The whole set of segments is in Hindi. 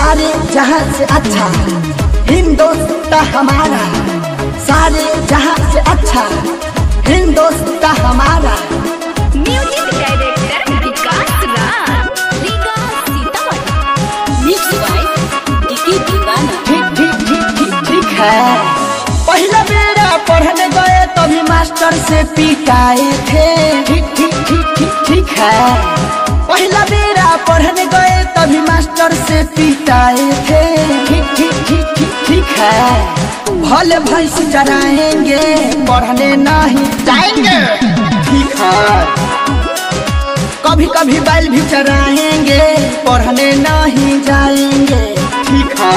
सारे जहाँ से अच्छा हिंदुस्तान हमारा। सारे जहाँ से अच्छा हिंदुस्तान हमारा। है। पहला बेरा पढ़ने गए तभी मास्टर से पिटाए थे। ठीक ठीक ठीक ठीक ठीक है। तभी मास्टर से पिटाए थे। ठीक ठीक ठीक ठीक ठीक है। भले भैंस चराएँगे पढ़ने नहीं जाएँगे। ठीक है। कभी कभी बैल भी चराएँगे पढ़ने नहीं जाएँगे। ठीक है।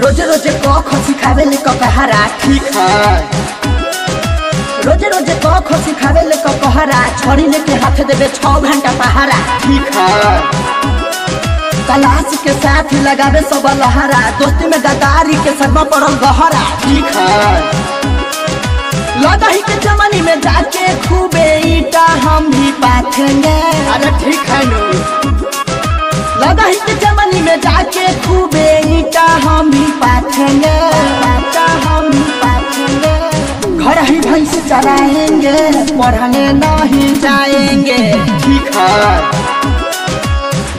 रोज़े रोज़े कख सिखावे ले ककहरा ठीक है। रोज़े रोज़े कख सिखावे ले ककहरा छड़ी लेके हाथ देवे छह घंटा पहारा ठीक है तलाश के साथ लगावे सब लहरा। दोस्ती में गद्दारी के सरमा पड़ल गहरा। ठीक है लदही के जमानी में जाके खूबे ईटा हम भी पाथेंगे। अरे ठीक है नु। लदही के जमानी में जाके खूबे ईटा हम भी पाथेंगे। पाथेंगे से चलाएँगे, पढ़ने नहीं जाएँगे। ठीक है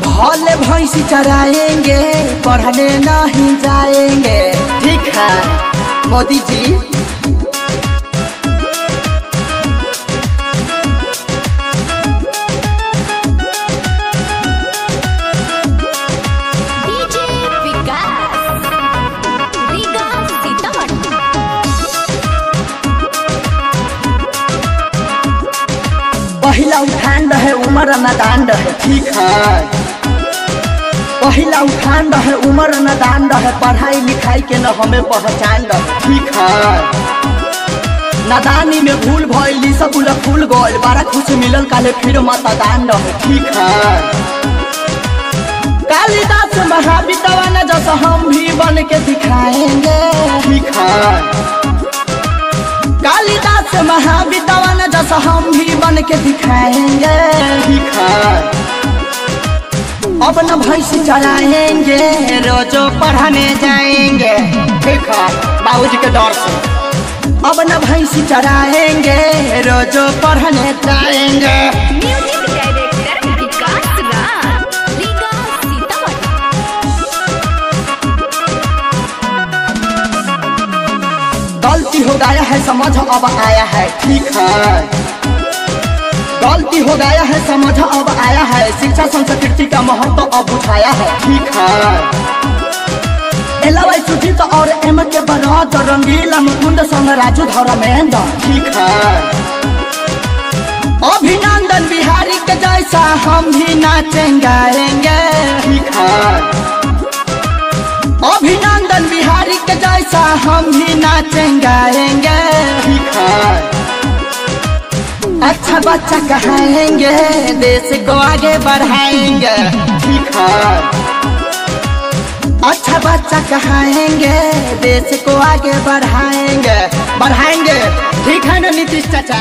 भले भैंस चराएँगे, पढ़ने नहीं जाएँगे। ठीक है। मोदी जी पहिला उठान रहे उमर नदान रहे ठीक है। पहिला उठान रहे उमर नदान रहे पढ़ाई लिखाई के न हमें पहचान रहे ठीक है। नादानी में भूल भइल सब फूल गइल बड़ा खुश मिलल काले फिर मतदान रहे ठीक है। कालिदास महाविद्वान जैसा हम भी बन के दिखाएँगे। ठीक है। कालिदास महाविद्वान जैसा हम भी बन के दिखाएँगे। अब न भैंस चराएँगे, रोजो पढ़ने जाएँगे। बाबूजी के डर से। अब न भैंस चराएँगे, रोजो पढ़ने जाएँगे। गलती हो गया है, समझ अब आया है। ठीक है। गलती हो गया है, समझ अब आया है। शिक्षा संस्कृति का महत्व अब बुझाया है। ठीक है। एलावाई सुजीत और एम के बरत रंगीला मुकुंद संग राजू धर्मेंद्र। ठीक है। अभिनंदन बिहारी के जैसा हम भी नाचेंगे ठीक है। अभिनंदन बिहारी के जैसा हम भी नाचेंगे। अच्छा बच्चा कहेंगे देश को आगे बढ़ाएँगे। ठीक है। अच्छा बच्चा कहेंगे देश को आगे बढ़ाएँगे। बढ़ाएँगे। ठीक है ना नीतीश चाचा?